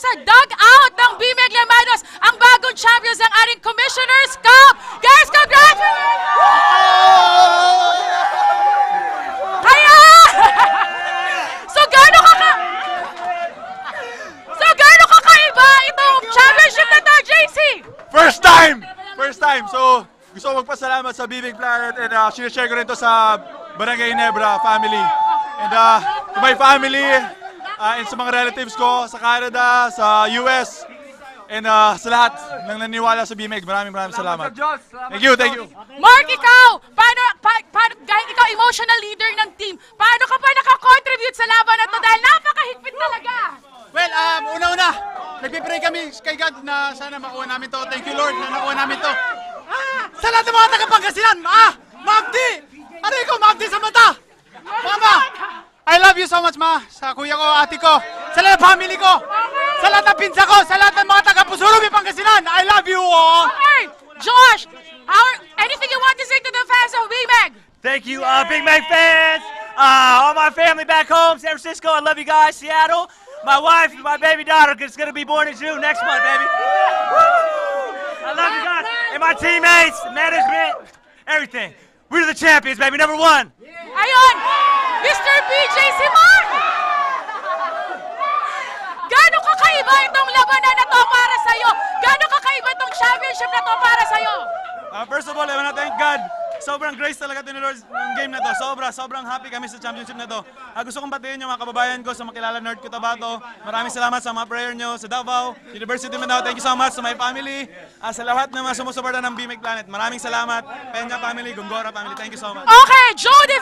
sa dugout ng BMEG Llamanos, ang bagong champions ng ating Commissioner's Cup. Guys, congratulations! Kaya! so, gaano ka. So, gaano kakaiba itong championship na to, JC? First time! First time. So, gusto ko magpasalamat sa Bibig Planet and uh, sinishare ko rin to sa Barangay Nebra family. And uh, to my family, uh, and sa mga relatives ko sa Canada, sa US, and uh, sa lahat ng naniwala sa BMX. Maraming maraming salamat. Thank you, thank you. Mark, ikaw! Paano, pa, paano, dahil ikaw emotional leader ng team, paano ka pa nakakontribute sa laban na to dahil napakahigpit talaga? Well, um, una-una, nagpipray kami kay God na sana makuha namin to. Thank you, Lord, na nakuha namin to. Ah, sa lahat ng mga taga-Pangasinan, ah, Magdi! Ano ikaw, Magdi sa mata? Mama! I love you so much, ma. Sa kuya ko, ate ko, sa lahat ng family ko, sa lahat ng pinsa ko, sa lahat ng mga taga-Pusurubi, Pangasinan. I love you, oh! Okay, Josh, how, anything you want to say to the fans of Mac? Thank you, uh, Big Mac fans. Uh, all my family back home, San Francisco. I love you guys. Seattle. My wife and my baby daughter is going to be born in June next month, baby. I love you guys. And my teammates, management, everything. We're the champions, baby. Number one. Ayun, Mr. BJ si Mark! Gaano kakaiba itong labanan na to para sa'yo? Gaano kakaiba itong championship na to para sa'yo? Uh, first of all, I wanna thank God. Sobrang grace talaga ito ni Lord ng game na to. Sobra, sobrang happy kami sa championship na to. Uh, gusto kong batiin yung mga kababayan ko sa makilala North Cotabato. Maraming salamat sa mga prayer nyo sa Davao, University of Mindanao. Thank you so much sa my family. Uh, sa lahat ng mga sumusuporta ng BMX Planet. Maraming salamat. Peña family, Gongora family. Thank you so much. Okay, Jody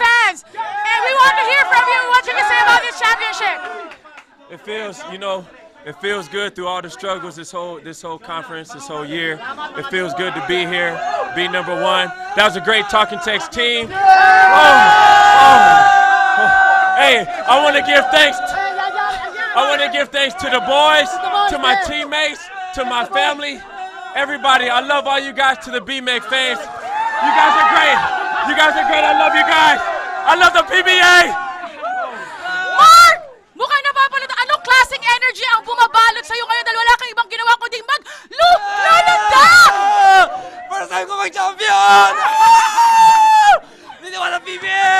it feels, you know, it feels good through all the struggles this whole this whole conference, this whole year. It feels good to be here, be number one. That was a great talking text team. Oh, oh, oh. Hey, I want to give thanks. I want to give thanks to the boys, to my teammates, to my family, everybody. I love all you guys. To the BMX fans, you guys are great. You guys are great. I love you guys. I love the PBA. Mag-champion! Hindi naman ang PBA!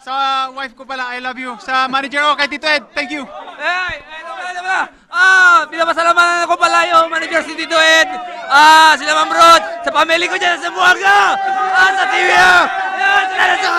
Sa wife ko pala, I love you. Sa manager ko, kay Tito Ed, thank you. Ay, ay, naman, ay, naman. Ah, pinapasalamatan ko pala yung manager si Tito Ed. Ah, sila Ma'am Rod, sa family ko dyan sa Buanga. Ah, sa TV. Yan, sila na sa